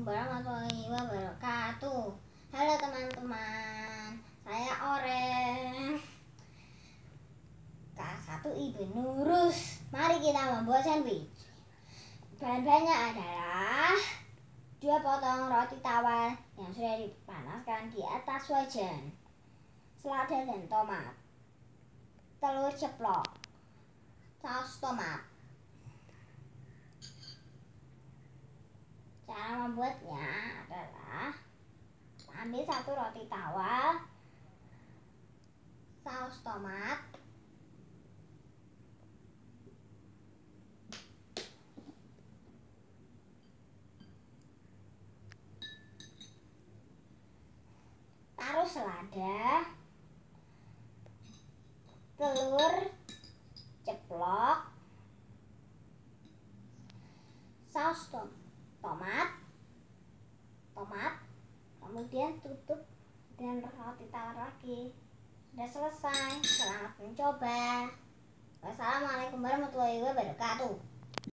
Assalamualaikum warahmatullahi wabarakatuh. Halo teman-teman Saya Oren. K1 Ibu Nurus. Mari kita membuat sandwich. Bahan-bahannya adalah Dua potong roti tawar Yang sudah dipanaskan di atas wajan Selada dan tomat Telur ceplok Saus tomat Cara membuatnya adalah ambil satu roti tawar, saus tomat, taruh selada, telur ceplok, saus tomat kemudian tutup dengan roti tawar lagi. Sudah selesai. Selamat mencoba. Wassalamualaikum warahmatullahi wabarakatuh